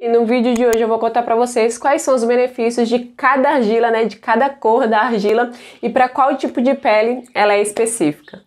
E no vídeo de hoje eu vou contar para vocês quais são os benefícios de cada argila, né, de cada cor da argila e para qual tipo de pele ela é específica.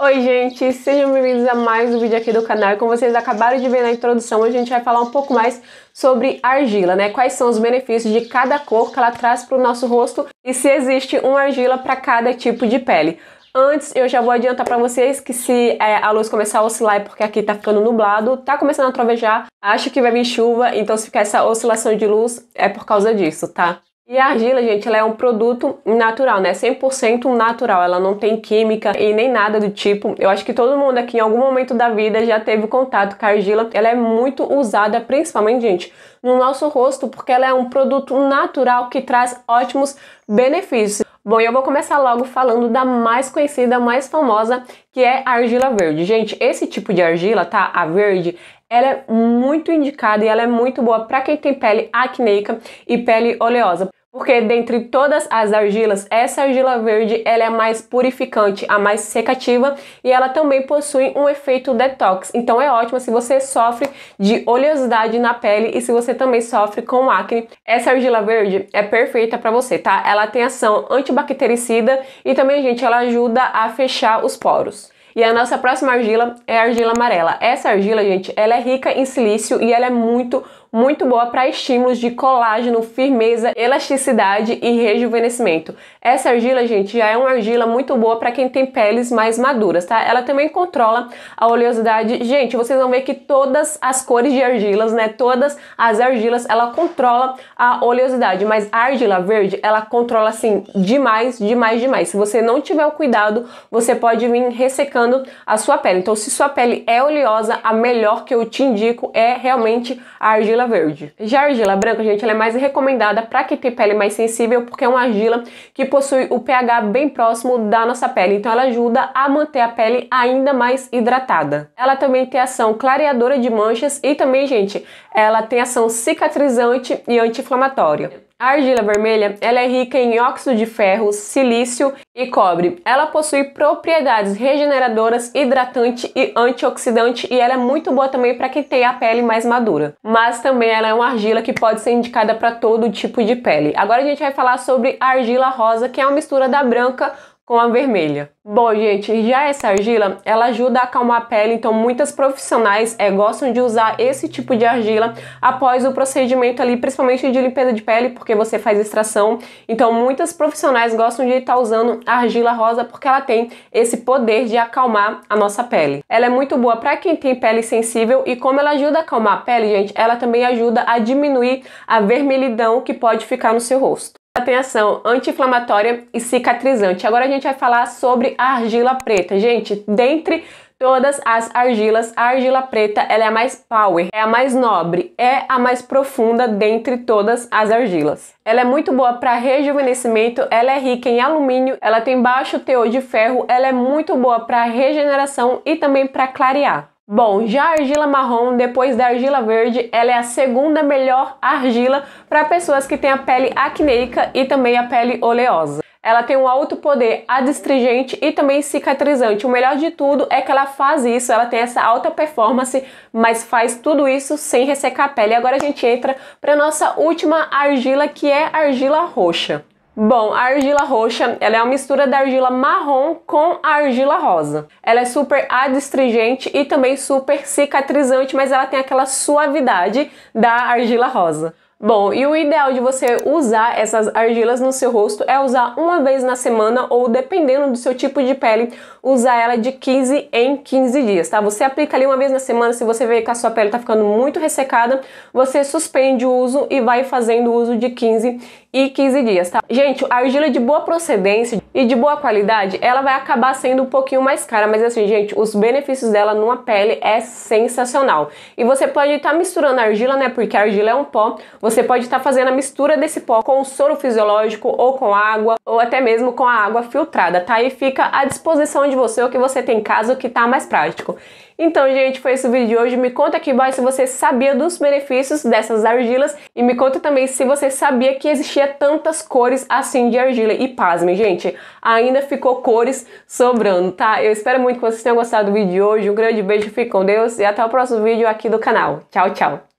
Oi gente, sejam bem-vindos a mais um vídeo aqui do canal. Como vocês acabaram de ver na introdução, a gente vai falar um pouco mais sobre argila, né? Quais são os benefícios de cada cor que ela traz para o nosso rosto e se existe uma argila para cada tipo de pele. Antes, eu já vou adiantar para vocês que se é, a luz começar a oscilar é porque aqui tá ficando nublado, tá começando a trovejar, acho que vai vir chuva, então se ficar essa oscilação de luz é por causa disso, tá? E a argila, gente, ela é um produto natural, né? 100% natural, ela não tem química e nem nada do tipo. Eu acho que todo mundo aqui em algum momento da vida já teve contato com a argila. Ela é muito usada, principalmente, gente, no nosso rosto, porque ela é um produto natural que traz ótimos benefícios. Bom, eu vou começar logo falando da mais conhecida, mais famosa, que é a argila verde. Gente, esse tipo de argila, tá? A verde, ela é muito indicada e ela é muito boa para quem tem pele acneica e pele oleosa. Porque dentre todas as argilas, essa argila verde ela é mais purificante, a mais secativa e ela também possui um efeito detox. Então é ótima se você sofre de oleosidade na pele e se você também sofre com acne. Essa argila verde é perfeita para você, tá? Ela tem ação antibactericida e também, gente, ela ajuda a fechar os poros. E a nossa próxima argila é a argila amarela. Essa argila, gente, ela é rica em silício e ela é muito muito boa para estímulos de colágeno, firmeza, elasticidade e rejuvenescimento. Essa argila, gente, já é uma argila muito boa para quem tem peles mais maduras, tá? Ela também controla a oleosidade. Gente, vocês vão ver que todas as cores de argilas, né, todas as argilas, ela controla a oleosidade, mas a argila verde, ela controla assim demais, demais, demais. Se você não tiver o cuidado, você pode vir ressecando a sua pele. Então, se sua pele é oleosa, a melhor que eu te indico é realmente a argila argila verde. Já a argila branca, gente, ela é mais recomendada para quem tem pele mais sensível, porque é uma argila que possui o pH bem próximo da nossa pele, então ela ajuda a manter a pele ainda mais hidratada. Ela também tem ação clareadora de manchas e também, gente, ela tem ação cicatrizante e anti-inflamatória. A argila vermelha ela é rica em óxido de ferro, silício e cobre. Ela possui propriedades regeneradoras, hidratante e antioxidante e ela é muito boa também para quem tem a pele mais madura. Mas também ela é uma argila que pode ser indicada para todo tipo de pele. Agora a gente vai falar sobre a argila rosa, que é uma mistura da branca com a vermelha. Bom, gente, já essa argila, ela ajuda a acalmar a pele, então muitas profissionais é, gostam de usar esse tipo de argila após o procedimento ali, principalmente de limpeza de pele, porque você faz extração. Então muitas profissionais gostam de estar usando a argila rosa porque ela tem esse poder de acalmar a nossa pele. Ela é muito boa para quem tem pele sensível e como ela ajuda a acalmar a pele, gente, ela também ajuda a diminuir a vermelhidão que pode ficar no seu rosto. Tem ação anti-inflamatória e cicatrizante. Agora a gente vai falar sobre a argila preta. Gente, dentre todas as argilas, a argila preta ela é a mais power, é a mais nobre, é a mais profunda dentre todas as argilas. Ela é muito boa para rejuvenescimento, ela é rica em alumínio, ela tem baixo teor de ferro, ela é muito boa para regeneração e também para clarear. Bom, já a argila marrom, depois da argila verde, ela é a segunda melhor argila para pessoas que têm a pele acneica e também a pele oleosa. Ela tem um alto poder adstringente e também cicatrizante. O melhor de tudo é que ela faz isso, ela tem essa alta performance, mas faz tudo isso sem ressecar a pele. Agora a gente entra para nossa última argila, que é a argila roxa. Bom, a argila roxa, ela é uma mistura da argila marrom com a argila rosa. Ela é super adstringente e também super cicatrizante, mas ela tem aquela suavidade da argila rosa. Bom, e o ideal de você usar essas argilas no seu rosto é usar uma vez na semana ou dependendo do seu tipo de pele, usar ela de 15 em 15 dias, tá? Você aplica ali uma vez na semana, se você vê que a sua pele tá ficando muito ressecada, você suspende o uso e vai fazendo o uso de 15 e 15 dias, tá? Gente, a argila de boa procedência e de boa qualidade, ela vai acabar sendo um pouquinho mais cara, mas assim, gente, os benefícios dela numa pele é sensacional. E você pode estar tá misturando argila, né? Porque a argila é um pó. Você pode estar tá fazendo a mistura desse pó com o soro fisiológico ou com água ou até mesmo com a água filtrada, tá? E fica à disposição de você o que você tem em casa, o que tá mais prático. Então, gente, foi esse o vídeo de hoje. Me conta aqui embaixo se você sabia dos benefícios dessas argilas e me conta também se você sabia que existia tantas cores assim de argila. E pasme, gente, ainda ficou cores sobrando, tá? Eu espero muito que vocês tenham gostado do vídeo de hoje. Um grande beijo, fique com Deus e até o próximo vídeo aqui do canal. Tchau, tchau!